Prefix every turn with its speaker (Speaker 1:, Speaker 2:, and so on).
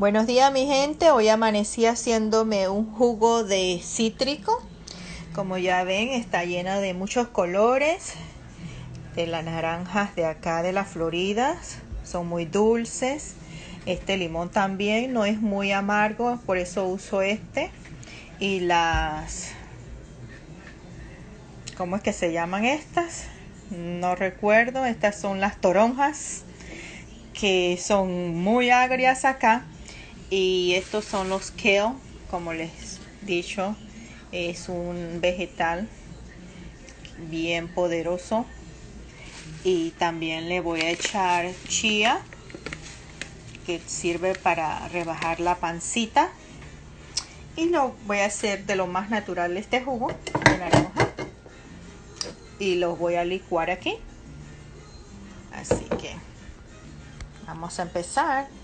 Speaker 1: Buenos días mi gente, hoy amanecí haciéndome un jugo de cítrico. Como ya ven está llena de muchos colores. De las naranjas de acá de las Floridas. Son muy dulces. Este limón también no es muy amargo, por eso uso este. Y las... ¿Cómo es que se llaman estas? No recuerdo. Estas son las toronjas que son muy agrias acá y estos son los kale, como les he dicho, es un vegetal bien poderoso. Y también le voy a echar chía, que sirve para rebajar la pancita. Y lo voy a hacer de lo más natural este jugo de naranja. Y lo voy a licuar aquí. Así que vamos a empezar.